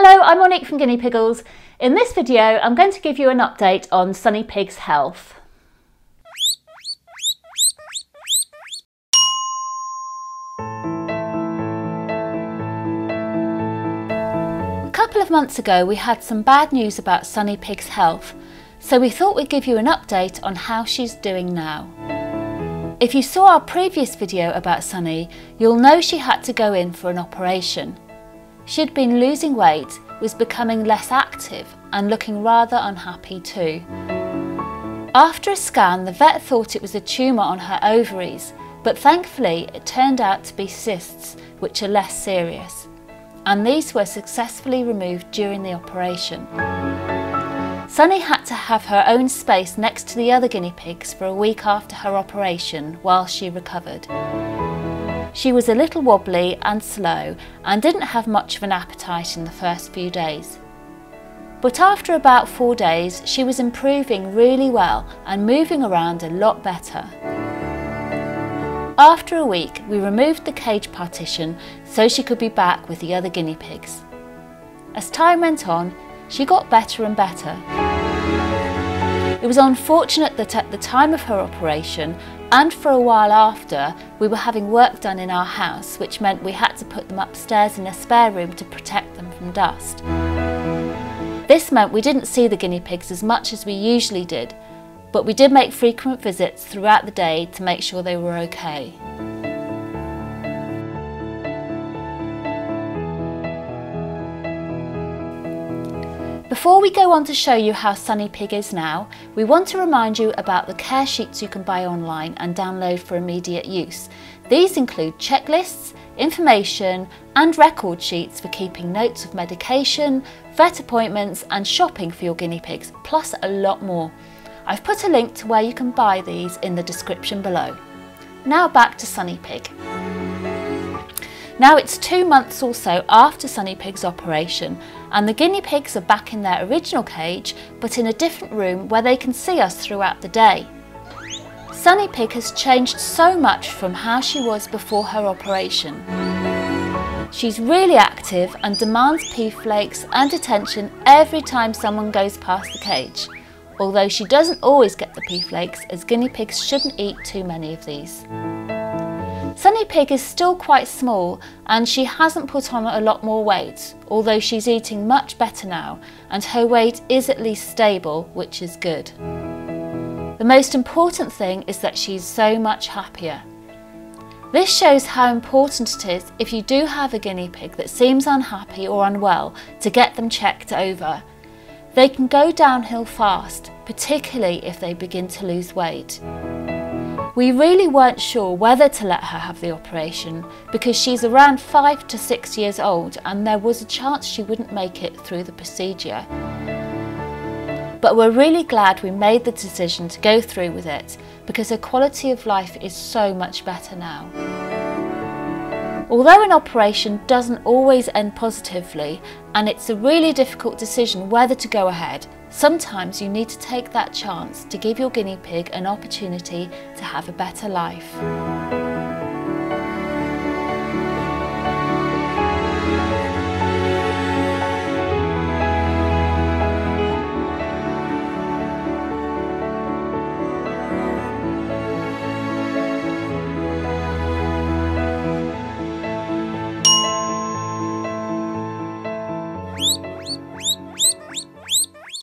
Hello, I'm Monique from Guinea Piggles. In this video, I'm going to give you an update on Sunny Pig's health. A couple of months ago, we had some bad news about Sunny Pig's health, so we thought we'd give you an update on how she's doing now. If you saw our previous video about Sunny, you'll know she had to go in for an operation. She'd been losing weight, was becoming less active and looking rather unhappy too. After a scan, the vet thought it was a tumour on her ovaries, but thankfully it turned out to be cysts, which are less serious. And these were successfully removed during the operation. Sunny had to have her own space next to the other guinea pigs for a week after her operation while she recovered. She was a little wobbly and slow and didn't have much of an appetite in the first few days. But after about four days, she was improving really well and moving around a lot better. After a week, we removed the cage partition so she could be back with the other guinea pigs. As time went on, she got better and better. It was unfortunate that at the time of her operation, and for a while after, we were having work done in our house, which meant we had to put them upstairs in a spare room to protect them from dust. This meant we didn't see the guinea pigs as much as we usually did, but we did make frequent visits throughout the day to make sure they were okay. Before we go on to show you how Sunny Pig is now, we want to remind you about the care sheets you can buy online and download for immediate use. These include checklists, information and record sheets for keeping notes of medication, vet appointments and shopping for your guinea pigs, plus a lot more. I've put a link to where you can buy these in the description below. Now back to Sunny Pig. Now it's two months or so after Sunny Pig's operation and the guinea pigs are back in their original cage but in a different room where they can see us throughout the day. Sunny Pig has changed so much from how she was before her operation. She's really active and demands pea flakes and attention every time someone goes past the cage, although she doesn't always get the pea flakes as guinea pigs shouldn't eat too many of these. Sunny Pig is still quite small and she hasn't put on a lot more weight, although she's eating much better now and her weight is at least stable, which is good. The most important thing is that she's so much happier. This shows how important it is if you do have a guinea pig that seems unhappy or unwell to get them checked over. They can go downhill fast, particularly if they begin to lose weight. We really weren't sure whether to let her have the operation because she's around five to six years old and there was a chance she wouldn't make it through the procedure. But we're really glad we made the decision to go through with it because her quality of life is so much better now. Although an operation doesn't always end positively and it's a really difficult decision whether to go ahead, Sometimes you need to take that chance to give your guinea pig an opportunity to have a better life.